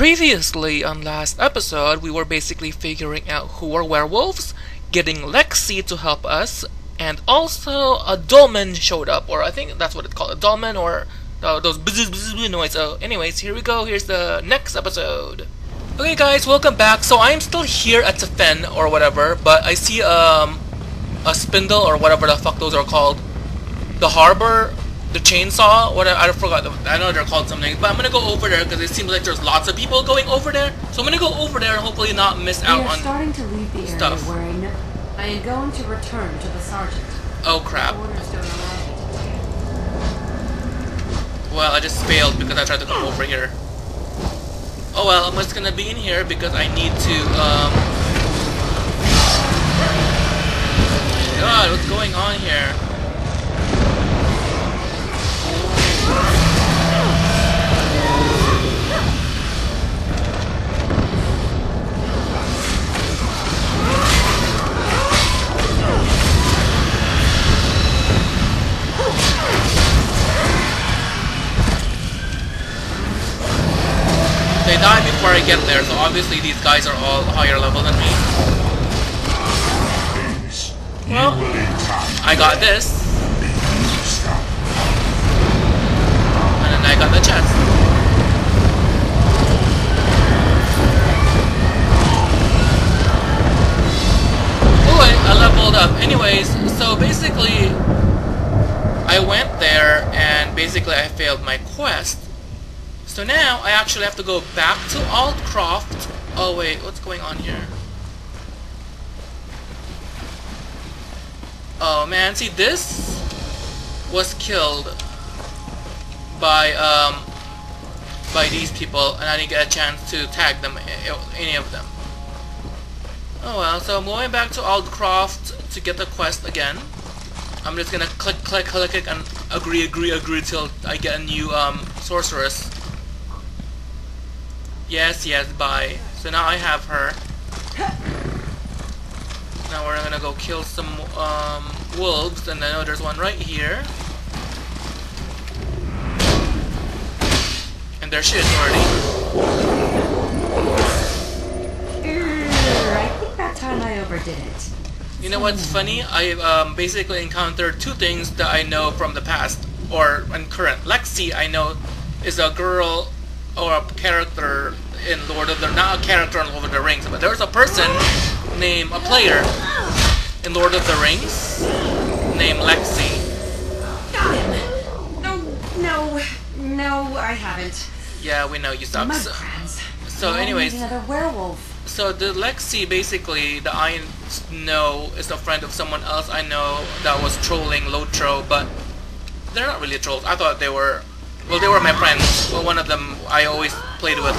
previously on last episode, we were basically figuring out who are werewolves, getting Lexi to help us, and also a dolmen showed up, or I think that's what it's called, a dolmen, or uh, those bzz bzz noise. So, anyways, here we go. Here's the next episode. Okay, guys, welcome back. So I'm still here at the fen or whatever, but I see um a spindle or whatever the fuck those are called. The harbor, the chainsaw, whatever. I forgot. I know they're called something, but I'm gonna go over there because it seems like there's lots of people going over there. So I'm gonna go over there and hopefully not miss We out on. starting to leave the area stuff. where I know. I am going to return to the sergeant. Oh crap. Orders don't allow me to take it. Well, I just failed because I tried to come over here. Oh well, I'm just gonna be in here because I need to, um... God, what's going on here? I get there, so obviously these guys are all higher level than me. Well- I got this, and then I got the chest. Oh, I, I leveled up. Anyways, so basically, I went there and basically I failed my quest. So now I actually have to go back to Aldcroft. Oh wait, what's going on here? Oh man, see this was killed by um by these people and I didn't get a chance to tag them any of them. Oh well, so I'm going back to Aldcroft to get the quest again. I'm just gonna click click click click and agree agree agree till I get a new um sorceress. Yes, yes, bye. So now I have her. Now we're gonna go kill some um, wolves, and I know there's one right here. And there she is already. Urgh, I think that time I overdid it. You know what's funny? I um, basically encountered two things that I know from the past, or in current. Lexi, I know, is a girl or a character in Lord of the... Not a character in Lord of the Rings, but there's a person named... A player in Lord of the Rings named Lexi. Got him. No, no, no, I haven't. Yeah, we know you suck. So, so anyways, another werewolf. so the Lexi basically that I know is a friend of someone else I know that was trolling Lotro, but they're not really trolls. I thought they were. Well, they were my friends. Well, one of them I always played with.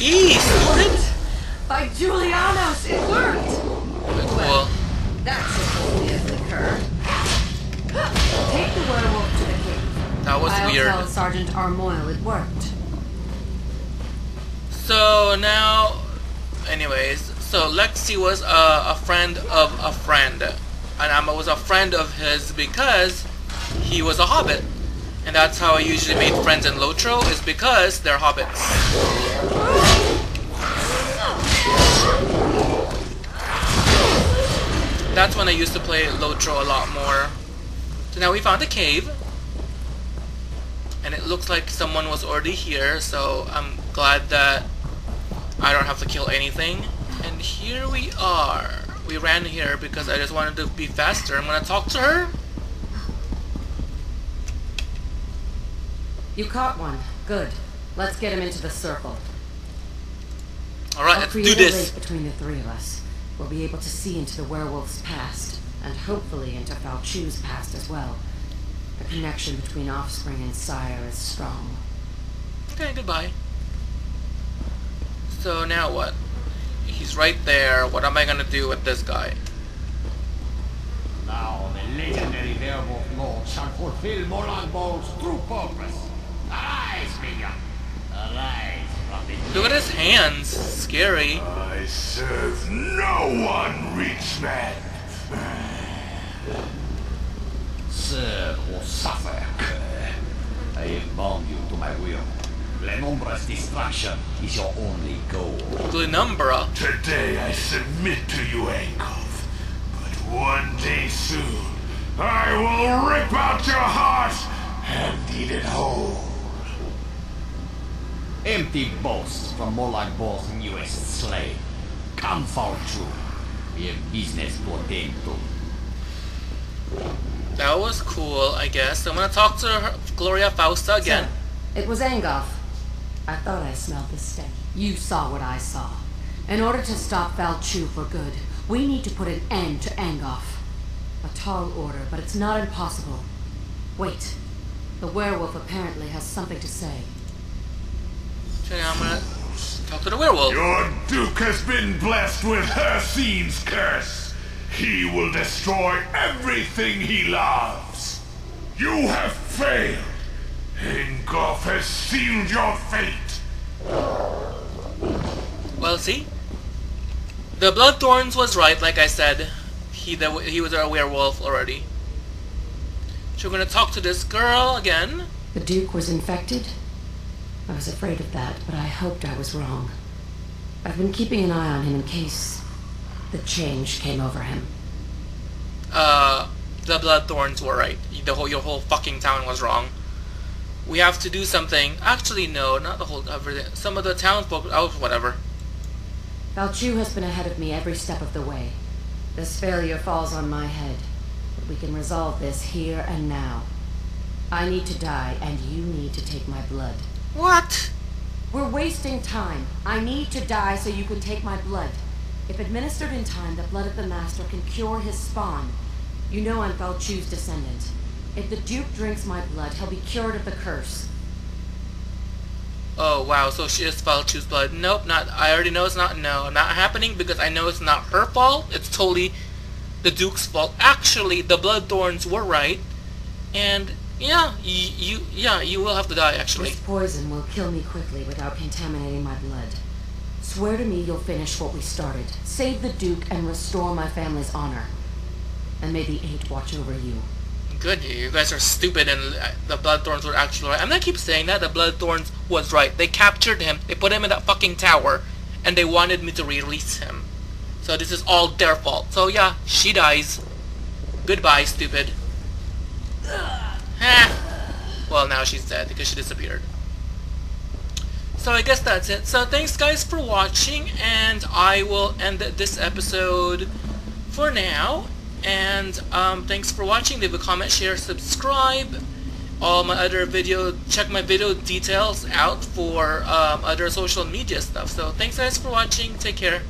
Eee, stupid! By Julianos, it worked. Cool. That's a obvious occur. Take the werewolf to the cave. That was I'll weird. tell Sergeant Armoyle it worked. So now, anyways, so Lexi was a, a friend of a friend, and I was a friend of his because he was a hobbit, and that's how I usually made friends in Lotro is because they're hobbits. That's when I used to play Lotro a lot more. So now we found a cave. And it looks like someone was already here, so I'm glad that I don't have to kill anything. And here we are. We ran here because I just wanted to be faster. I'm gonna talk to her. You caught one. Good. Let's get him into the circle. Alright, I'll let's do this. between the three of us. We'll be able to see into the werewolf's past, and hopefully into Faolchu's past as well. The connection between offspring and sire is strong. Okay, goodbye. So now what? He's right there. What am I gonna do with this guy? Now the legendary werewolf lord shall fulfill Molag Bal's true purpose. Arise, minion! Arise from the Look at his hands. Scary. I serve no one, rich man. serve or suffer. I bound you to my will. Glenumbra's destruction is your only goal. Glenumbra. Today I submit to you, Angof. But one day soon, I will rip out your heart and eat it whole. Empty boasts from Molag Bal's newest slave. Come, Faolchu. We have business to attend to. That was cool, I guess. I'm gonna talk to her, Gloria Fausta again. So, it was Angof. I thought I smelled the stench. You saw what I saw. In order to stop Faolchu for good, we need to put an end to Angof. A tall order, but it's not impossible. Wait. The werewolf apparently has something to say. So now I'm gonna talk to the werewolf. Your Duke has been blessed with Hircine's curse. He will destroy everything he loves. You have failed. Ingolf has sealed your fate. Well, see? The Bloodthorns was right, like I said. He, the, he was a werewolf already. So we're gonna talk to this girl again. The Duke was infected? I was afraid of that, but I hoped I was wrong. I've been keeping an eye on him in case the change came over him. Uh, the Bloodthorns were right. The whole, your whole fucking town was wrong. We have to do something. Actually, no, not the whole uh, everything. Some of the townsfolk, oh, whatever. Faolchu has been ahead of me every step of the way. This failure falls on my head, but we can resolve this here and now. I need to die, and you need to take my blood. What? We're wasting time. I need to die so you can take my blood. If administered in time, the blood of the Master can cure his spawn. You know I'm Faolchu's descendant. If the Duke drinks my blood, he'll be cured of the curse. Oh wow, so she is Faolchu's blood. Nope, not. I already know it's not. No, not happening because I know it's not her fault. It's totally the Duke's fault. Actually, the Bloodthorns were right, and yeah, you, you yeah, you will have to die. Actually, This poison will kill me quickly without contaminating my blood. Swear to me you'll finish what we started. Save the Duke and restore my family's honor. And may the Eight watch over you. Good. You guys are stupid, and uh, the Bloodthorns were actually right. I'm gonna keep saying that the Bloodthorns was right. They captured him. They put him in that fucking tower, and they wanted me to release him. So this is all their fault. So yeah, she dies. Goodbye, stupid. Ha! Well, now she's dead because she disappeared. So I guess that's it. So thanks guys for watching, and I will end this episode for now. And um, thanks for watching. Leave a comment, share, subscribe. All my other video, check my video details out for um, other social media stuff. So thanks guys for watching. Take care.